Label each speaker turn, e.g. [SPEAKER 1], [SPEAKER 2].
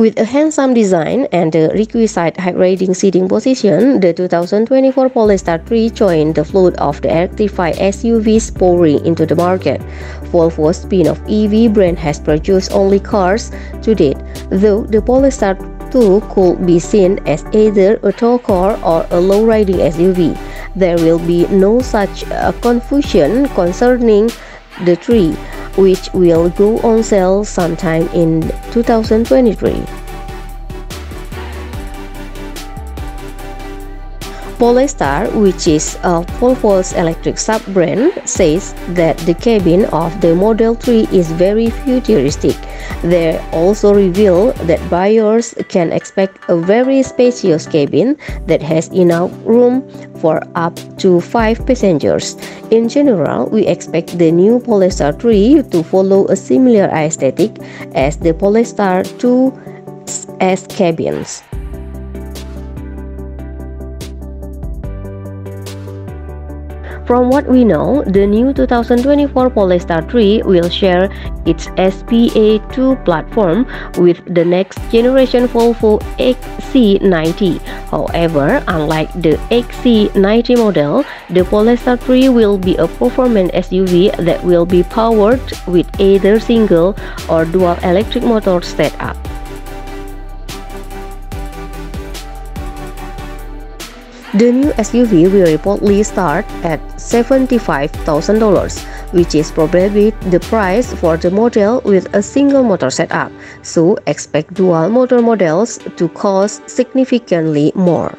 [SPEAKER 1] With a handsome design and the requisite high-rating seating position, the 2024 Polestar 3 joined the flood of the electrified SUVs pouring into the market. Volvo's spin-off EV brand has produced only cars to date, though the Polestar 2 could be seen as either a tall car or a low-riding SUV. There will be no such uh, confusion concerning the 3 which will go on sale sometime in 2023. Polestar, which is a Volvo's electric sub-brand, says that the cabin of the Model 3 is very futuristic. They also reveal that buyers can expect a very spacious cabin that has enough room for up to 5 passengers. In general, we expect the new Polestar 3 to follow a similar aesthetic as the Polestar 2 S cabins. From what we know, the new 2024 Polestar 3 will share its SPA2 platform with the next generation Volvo XC90. However, unlike the XC90 model, the Polestar 3 will be a performance SUV that will be powered with either single or dual electric motor setup. The new SUV will reportedly start at $75,000, which is probably the price for the model with a single motor setup, so expect dual motor models to cost significantly more.